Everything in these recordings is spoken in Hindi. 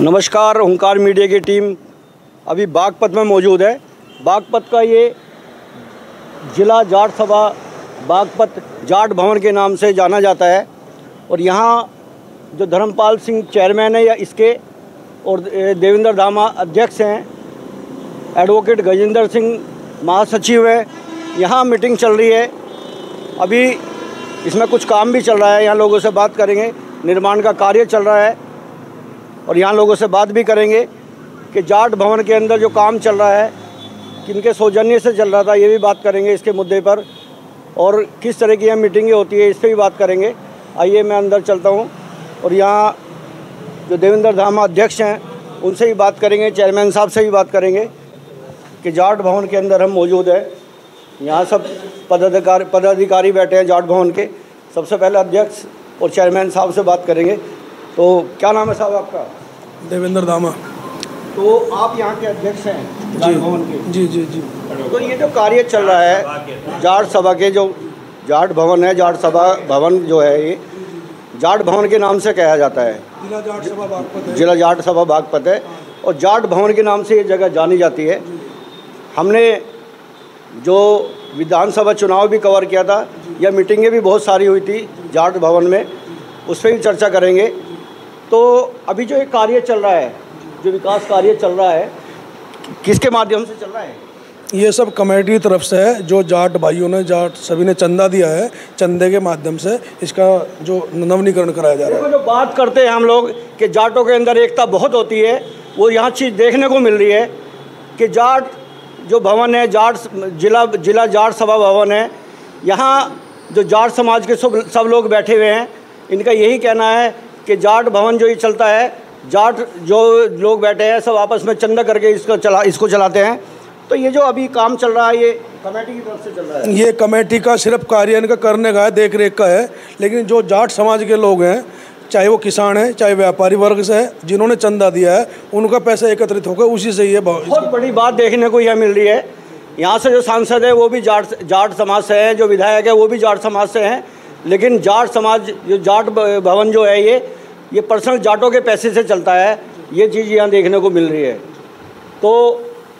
नमस्कार, ओंकार मीडिया की टीम। अभी बागपत में मौजूद है। बागपत का ये जिला जाट सभा, बागपत जाट भवन के नाम से जाना जाता है। और यहाँ जो धर्मपाल सिंह चेयरमैन है या इसके, और देवेंद्र धामा अध्यक्ष हैं, एडवोकेट गजेंद्र सिंह महासचिव है। यहाँ मीटिंग चल रही है। अभी इसमें कुछ काम भी चल रहा है। यहाँ लोगों से बात करेंगे। निर्माण का कार्य चल रहा है। और यहाँ लोगों से बात भी करेंगे कि जाट भवन के अंदर जो काम चल रहा है, किनके सौजन्य से चल रहा था, ये भी बात करेंगे इसके मुद्दे पर और किस तरह की यहाँ मीटिंगें होती है, इस पर भी बात करेंगे। आइए मैं अंदर चलता हूँ और यहाँ जो देवेंद्र धामा अध्यक्ष हैं, उनसे भी बात करेंगे, चेयरमैन साहब से भी बात करेंगे कि जाट भवन के अंदर हम मौजूद हैं। यहाँ सब पदाधिकारी पदाधिकारी बैठे हैं जाट भवन के। सबसे पहले अध्यक्ष और चेयरमैन साहब से बात करेंगे। तो क्या नाम है साहब आपका? देवेंद्र दामा। तो आप यहाँ के अध्यक्ष हैं भवन के। जी जी जी। तो ये जो कार्य चल रहा है जाट सभा के जो जाट भवन है जाट सभा भवन जो है ये जाट भवन के नाम से कहा जाता है। जिला जाट सभा बागपत है। जिला जाट सभा बागपत है। और जाट भवन के नाम से ये जगह जानी जाती है। हमने जो विधानसभा चुनाव भी कवर किया था या मीटिंगें भी बहुत सारी हुई थी जाट भवन में उस पर भी चर्चा करेंगे। तो अभी जो ये कार्य चल रहा है जो विकास कार्य चल रहा है किसके माध्यम से चल रहा है? ये सब कमेटी की तरफ़ से है जो जाट भाइयों ने जाट सभी ने चंदा दिया है चंदे के माध्यम से इसका जो नवनीकरण कराया जा रहा है। जो बात करते हैं हम लोग कि जाटों के अंदर एकता बहुत होती है वो यहाँ चीज़ देखने को मिल रही है कि जाट जो भवन है जाट जिला जिला जाट सभा भवन है यहाँ जो जाट समाज के सब सब लोग बैठे हुए हैं इनका यही कहना है कि जाट भवन जो ये चलता है जाट जो लोग बैठे हैं सब आपस में चंदा करके इसको चला इसको चलाते हैं। तो ये जो अभी काम चल रहा है ये कमेटी की तरफ़ से चल रहा है। ये कमेटी का सिर्फ़ कार्य इनका करने का है देख रेख का है लेकिन जो जाट समाज के लोग हैं चाहे वो किसान हैं चाहे व्यापारी वर्ग से है जिन्होंने चंदा दिया है उनका पैसा एकत्रित होकर उसी से ये बहुत बड़ी बात देखने को यह मिल रही है। यहाँ से जो सांसद है वो भी जाट जाट समाज से है जो विधायक है वो भी जाट समाज से हैं। लेकिन जाट समाज जो जाट भवन जो है ये ये पर्सनल जाटों के पैसे से चलता है ये चीज़ यहाँ देखने को मिल रही है। तो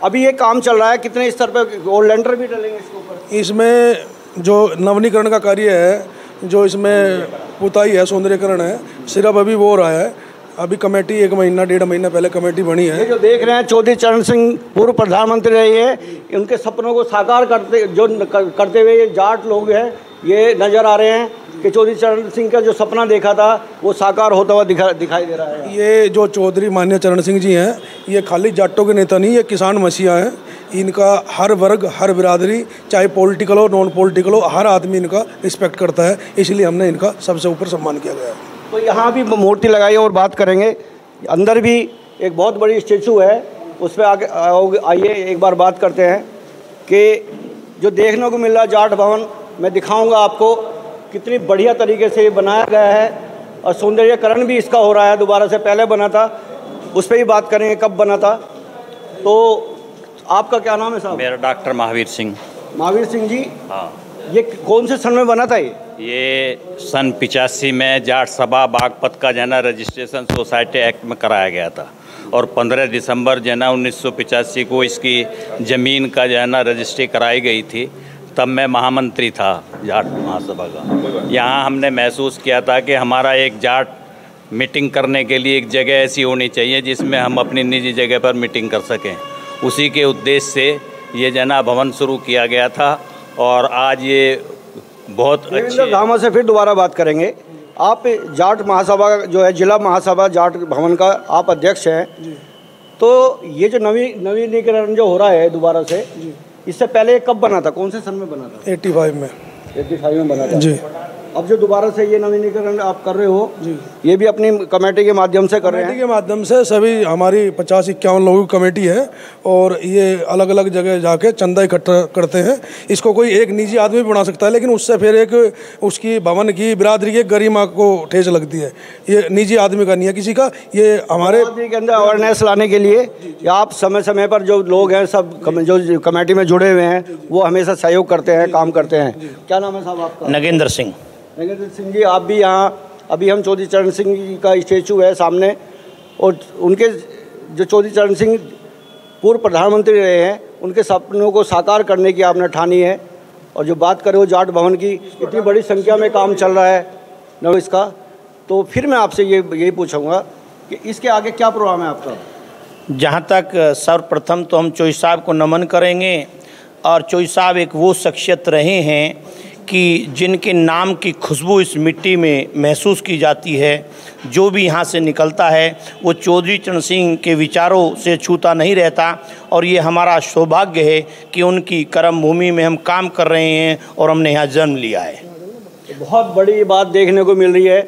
अभी ये काम चल रहा है कितने स्तर पर और लेंटर भी डलेंगे इसके ऊपर? इसमें जो नवनीकरण का कार्य है जो इसमें पुताई है सौंदर्यकरण है सिर्फ़ अभी वो हो रहा है। अभी कमेटी एक महीना डेढ़ महीना पहले कमेटी बनी ये है जो देख रहे हैं चौधरी चरण सिंह पूर्व प्रधानमंत्री रहे हैं उनके सपनों को साकार करते जो करते हुए ये जाट लोग हैं ये नज़र आ रहे हैं। कि चौधरी चरण सिंह का जो सपना देखा था वो साकार होता हुआ दिखा दिखाई दे रहा है। ये जो चौधरी मान्य चरण सिंह जी हैं ये खाली जाटों के नेता नहीं ये किसान मसीहा हैं। इनका हर वर्ग हर बिरादरी चाहे पॉलिटिकल हो नॉन पॉलिटिकल हो हर आदमी इनका रिस्पेक्ट करता है। इसलिए हमने इनका सबसे ऊपर सम्मान किया गया तो यहाँ भी मूर्ति लगाई और बात करेंगे। अंदर भी एक बहुत बड़ी स्टेचू है उस पर आगे आइए एक बार बात करते हैं कि जो देखने को मिल रहा जाट भवन मैं दिखाऊँगा आपको। कितनी बढ़िया तरीके से ये बनाया गया है और सौंदर्यकरण भी इसका हो रहा है दोबारा से पहले बना था उस पर भी बात करेंगे कब बना था। तो आपका क्या नाम है साहब? मेरा डॉक्टर महावीर सिंह। महावीर सिंह जी? हाँ। ये कौन से सन में बना था ये? ये सन पिचासी में जाट सभा बागपत का जो है ना रजिस्ट्रेशन सोसाइटी एक्ट में कराया गया था। और 15 दिसंबर जो है ना उन्नीस को इसकी ज़मीन का जो है ना रजिस्ट्री कराई गई थी। तब मैं महामंत्री था जाट महासभा का। यहाँ हमने महसूस किया था कि हमारा एक जाट मीटिंग करने के लिए एक जगह ऐसी होनी चाहिए जिसमें हम अपनी निजी जगह पर मीटिंग कर सकें। उसी के उद्देश्य से ये जना भवन शुरू किया गया था और आज ये बहुत अच्छी धामा से फिर दोबारा बात करेंगे। आप जाट महासभा जो है जिला महासभा जाट भवन का आप अध्यक्ष हैं। तो ये जो नवी नवीनीकरण जो हो रहा है दोबारा से इससे पहले कब बना था? कौन से सन में बना था? 85 में। एट्टी फाइव में बना था। जी। अब जो दोबारा से ये नवीनीकरण आप कर रहे हो जी। ये भी अपनी कमेटी के माध्यम से कर रहे हैं? कमेटी के माध्यम से सभी हमारी पचास इक्यावन लोगों की कमेटी है और ये अलग अलग जगह जाके चंदा इकट्ठा करते हैं। इसको कोई एक निजी आदमी भी बना सकता है लेकिन उससे फिर एक उसकी भवन की बिरादरी की गरिमा को ठेस लगती है। ये निजी आदमी का नहीं है किसी का ये हमारे के अंदर अवेयरनेस लाने के लिए आप समय समय पर जो लोग हैं सब जो कमेटी में जुड़े हुए हैं वो हमेशा सहयोग करते हैं काम करते हैं। क्या नाम है साहब आपका? नगेंद्र सिंह। नगेंद्र सिंह जी, आप भी यहाँ, अभी हम चौधरी चरण सिंह जी का स्टेचू है सामने, और उनके जो चौधरी चरण सिंह पूर्व प्रधानमंत्री रहे हैं, उनके सपनों को साकार करने की आपने ठानी है, और जो बात करें वो जाट भवन की, इतनी बड़ी संख्या में काम चल रहा है न इसका। तो फिर मैं आपसे ये यही पूछूँगा कि इसके आगे क्या प्रोग्राम है आपका? जहाँ तक सर्वप्रथम तो हम चोई साहब को नमन करेंगे, और चोई साहब एक वो शख्सियत रहे हैं कि जिनके नाम की खुशबू इस मिट्टी में महसूस की जाती है, जो भी यहाँ से निकलता है, वो चौधरी चरण सिंह के विचारों से छूता नहीं रहता और ये हमारा सौभाग्य है कि उनकी कर्म भूमि में हम काम कर रहे हैं और हमने यहाँ जन्म लिया है। बहुत बड़ी बात देखने को मिल रही है।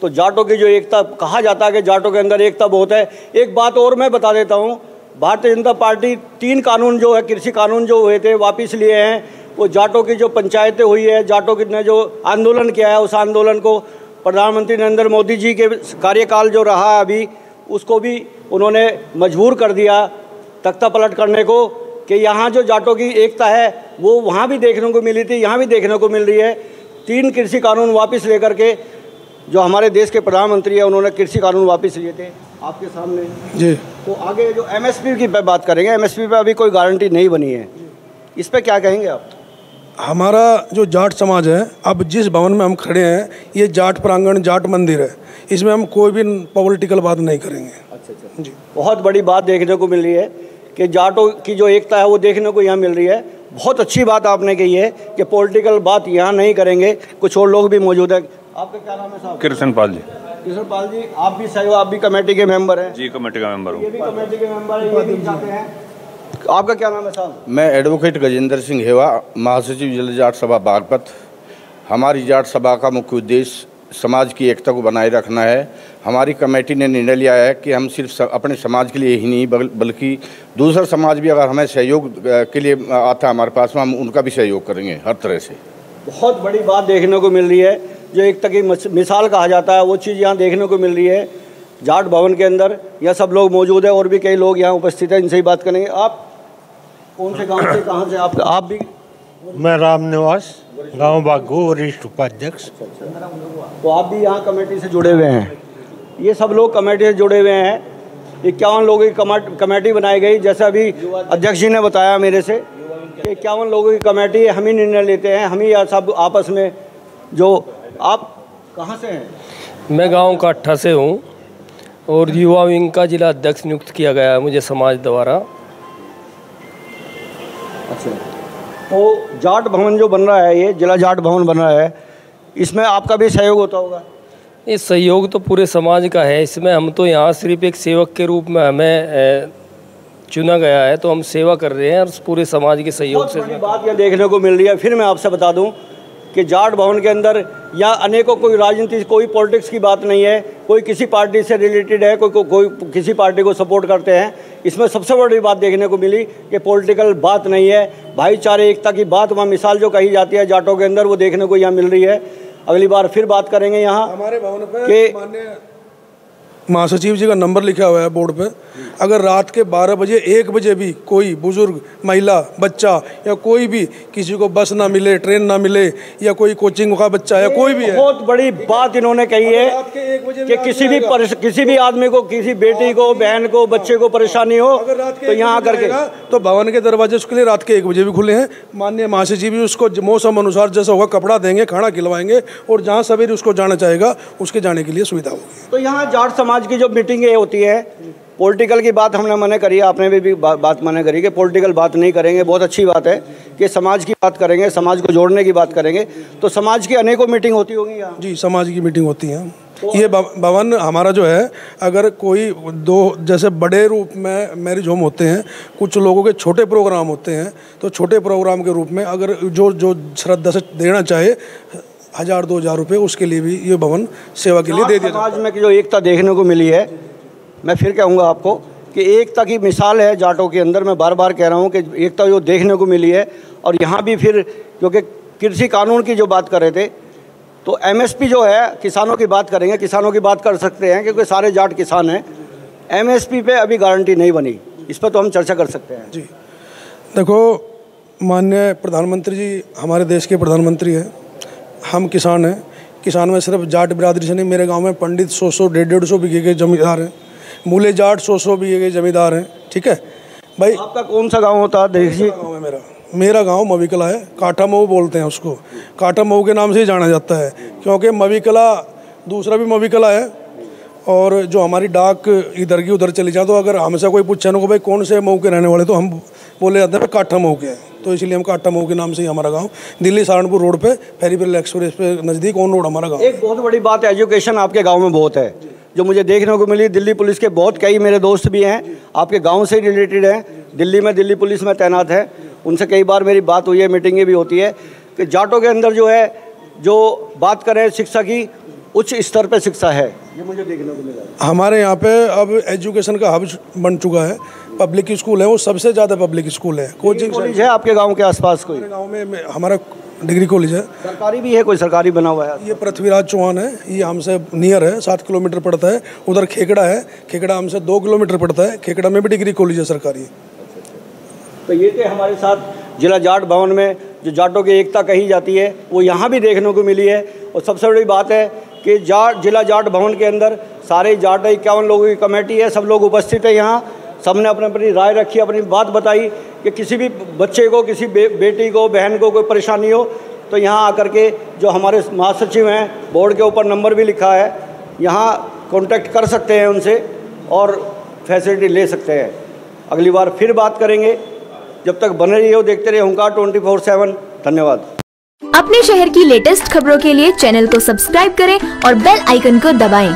तो जाटों की जो एकता, कहा जाता है कि जाटों के अंदर एकता बहुत है। एक बात और मैं बता देता हूँ, भारतीय जनता पार्टी तीन कानून जो है, कृषि कानून जो हुए थे, वापस लिए हैं। वो जाटों की जो पंचायतें हुई है जाटों की ने जो आंदोलन किया है उस आंदोलन को प्रधानमंत्री नरेंद्र मोदी जी के कार्यकाल जो रहा अभी उसको भी उन्होंने मजबूर कर दिया तख्ता पलट करने को कि यहाँ जो जाटों की एकता है वो वहाँ भी देखने को मिली थी यहाँ भी देखने को मिल रही है। तीन कृषि कानून वापस लेकर के जो हमारे देश के प्रधानमंत्री है उन्होंने कृषि कानून वापस लिए थे आपके सामने। जी। तो आगे जो एमएसपी की बात करेंगे एमएसपी पे अभी कोई गारंटी नहीं बनी है। इस पर क्या कहेंगे आप? हमारा जो जाट समाज है अब जिस भवन में हम खड़े हैं ये जाट प्रांगण जाट मंदिर है। इसमें हम कोई भी पॉलिटिकल बात नहीं करेंगे। अच्छा अच्छा। जी। बहुत बड़ी बात देखने को मिल रही है कि जाटों की जो एकता है वो देखने को यहाँ मिल रही है। बहुत अच्छी बात आपने कही है कि पॉलिटिकल बात यहाँ नहीं करेंगे। कुछ और लोग भी मौजूद है। आपका क्या नाम है साहब? कृष्ण पाल जी। कृष्ण पाल जी आप भी सही हो आप भी कमेटी के मेंबर हैं। जी कमेटी का मेंबर ये हूँ भी कमेटी के मेंबर हैं ये भी चाहते हैं। आपका क्या नाम है साहब? मैं एडवोकेट गजेंद्र सिंह हेवा महासचिव जिला जाट सभा बागपत। हमारी जाट सभा का मुख्य उद्देश्य समाज की एकता को बनाए रखना है। हमारी कमेटी ने निर्णय लिया है कि हम सिर्फ़ अपने समाज के लिए ही नहीं बल्कि दूसरा समाज भी अगर हमें सहयोग के लिए आता है हमारे पास में हम उनका भी सहयोग करेंगे हर तरह से। बहुत बड़ी बात देखने को मिल रही है। जो एक तक की मिसाल कहा जाता है वो चीज़ यहाँ देखने को मिल रही है। जाट भवन के अंदर यहाँ सब लोग मौजूद है और भी कई लोग यहाँ उपस्थित हैं इनसे ही बात करेंगे। आप कौन से गाँव से कहाँ से आप आप भी मैं राम निवास गाँव बागू वरिष्ठ उपाध्यक्ष। तो आप भी यहाँ कमेटी से जुड़े हुए हैं। ये सब लोग कमेटी से जुड़े हुए हैं। इक्यावन लोगों की कमेटी बनाई गई। जैसा अभी अध्यक्ष जी ने बताया मेरे से इक्यावन लोगों की कमेटी हम ही निर्णय लेते हैं। हम ही यहाँ सब आपस में जो आप कहाँ से हैं? मैं गाँव अट्ठा से हूँ और युवा विंग का जिला अध्यक्ष नियुक्त किया गया है मुझे समाज द्वारा। अच्छा। तो जाट भवन जो बन रहा है ये जिला जाट भवन बन रहा है इसमें आपका भी सहयोग होता होगा? ये सहयोग तो पूरे समाज का है। इसमें हम तो यहाँ सिर्फ़ एक सेवक के रूप में हमें चुना गया है तो हम सेवा कर रहे हैं और पूरे समाज के सहयोग से बात यह देखने को मिल रही है। फिर मैं आपसे बता दूँ कि जाट भवन के अंदर या अनेकों कोई राजनीति कोई पॉलिटिक्स की बात नहीं है। कोई किसी पार्टी से रिलेटेड है कोई को, कोई किसी पार्टी को सपोर्ट करते हैं। इसमें सबसे बड़ी बात देखने को मिली कि पॉलिटिकल बात नहीं है। भाईचारे एकता की बात वहाँ मिसाल जो कही जाती है जाटों के अंदर वो देखने को यहाँ मिल रही है। अगली बार फिर बात करेंगे यहाँ हमारे भवन पर महासचिव जी का नंबर लिखा हुआ है बोर्ड पे। अगर रात के 12 बजे एक बजे भी कोई बुज़ुर्ग महिला बच्चा या कोई भी किसी को बस ना मिले ट्रेन ना मिले या कोई कोचिंग का बच्चा या कोई भी है। बहुत बड़ी बात इन्होंने कही है के किसी भी किसी भी आदमी को किसी बेटी को बहन को बच्चे को परेशानी हो तो यहाँ आकर के। तो भवन के दरवाजे उसके लिए रात के एक बजे भी खुले हैं। माननीय महासचिव जी उसको मौसम अनुसार जैसा होगा कपड़ा देंगे खाना खिलवाएँगे और जहाँ सवेरे उसको जाना चाहेगा उसके जाने के लिए सुविधा होगी। तो यहाँ जाट समाज की जो मीटिंगें होती है पॉलिटिकल की बात हमने मना करी आपने भी, भी बा, बात मना करी कि पॉलिटिकल बात नहीं करेंगे बहुत अच्छी बात है कि समाज की बात करेंगे समाज को जोड़ने की बात करेंगे। तो समाज की अनेकों मीटिंग होती होगी यहाँ। जी समाज की मीटिंग होती है। ये भवन हमारा जो है अगर कोई दो जैसे बड़े रूप में मैरिज होम होते हैं कुछ लोगों के छोटे प्रोग्राम होते हैं तो छोटे प्रोग्राम के रूप में अगर जो जो श्रद्धा से देना चाहे हज़ार दो हज़ार रुपये उसके लिए भी ये भवन सेवा के लिए दे दिया समाज में जो एकता देखने को मिली है मैं फिर कहूँगा आपको कि एकता की मिसाल है जाटों के अंदर। मैं बार बार कह रहा हूँ कि एकता जो देखने को मिली है और यहाँ भी फिर क्योंकि कृषि कानून की जो बात कर रहे थे तो एमएसपी जो है किसानों की बात करेंगे किसानों की बात कर सकते हैं क्योंकि सारे जाट किसान हैं। एमएसपी पे अभी गारंटी नहीं बनी। इस पर तो हम चर्चा कर सकते हैं। जी। देखो माननीय प्रधानमंत्री जी हमारे देश के प्रधानमंत्री हैं। हम किसान हैं। किसान में सिर्फ़ जाट बिरादरी से नहीं मेरे गाँव में पंडित सौ सौ डेढ़ डेढ़ सौ बीघे के जमींदार हैं। मूले जाट सौ सौ बीघे के जमींदार हैं ठीक है? भाई आपका कौन सा गाँव होता है देखिए गाँव है मेरा। मेरा गाँव मविकला है काठा मऊ बोलते हैं उसको। काठा मऊ के नाम से ही जाना जाता है क्योंकि मविकला दूसरा भी मविकला है। और जो हमारी डाक इधर की उधर चली जाए तो अगर हमसे कोई पूछे ना को भाई कौन से मऊ के रहने वाले तो हम बोले जाते हैं काठा मऊ के हैं। तो इसलिए हम काठा मऊ के नाम से ही हमारा गाँव। दिल्ली सहारनपुर रोड पे फेरी फेरीबेल एक्सप्रेस पे नज़दीक ऑन रोड हमारा गाँव। एक बहुत बड़ी बात एजुकेशन आपके गाँव में बहुत है। जो मुझे देखने को मिली दिल्ली पुलिस के बहुत कई मेरे दोस्त भी हैं। आपके गाँव से रिलेटेड हैं। दिल्ली में दिल्ली पुलिस में तैनात है। उनसे कई बार मेरी बात हुई है मीटिंगें भी होती है। कि जाटों के अंदर जो है जो बात करें शिक्षा की उच्च स्तर पर शिक्षा है। ये मुझे देखने को मिला। हमारे यहाँ पे अब एजुकेशन का हब बन चुका है। पब्लिक स्कूल है वो सबसे ज़्यादा पब्लिक स्कूल है। कोचिंग कॉलेज है आपके गाँव के आसपास कोई? गाँव में हमारा डिग्री कॉलेज है। सरकारी भी है कोई? सरकारी बना हुआ है? ये पृथ्वीराज चौहान है। ये हमसे नियर है सात किलोमीटर पड़ता है। उधर खेकड़ा है। खेकड़ा हमसे दो किलोमीटर पड़ता है। खेकड़ा में भी डिग्री कॉलेज है सरकारी। तो ये थे हमारे साथ जिला जाट भवन में जो जाटों की एकता कही जाती है वो यहाँ भी देखने को मिली है। और सबसे बड़ी बात है कि जाट जिला जाट भवन के अंदर सारे जाट इक्यावन लोगों की कमेटी है। सब लोग उपस्थित है यहाँ। सबने अपने अपनी राय रखी अपनी बात बताई कि किसी भी बच्चे को किसी बे, बेटी को बहन को कोई परेशानी हो तो यहाँ आकर के जो हमारे महासचिव हैं बोर्ड के ऊपर नंबर भी लिखा है यहाँ कॉन्टैक्ट कर सकते हैं उनसे और फैसिलिटी ले सकते हैं। अगली बार फिर बात करेंगे। जब तक बने रहिए देखते रहिए हुंकार ट्वेंटी फोर सेवन। धन्यवाद। अपने शहर की लेटेस्ट खबरों के लिए चैनल को सब्सक्राइब करें और बेल आइकन को दबाएँ।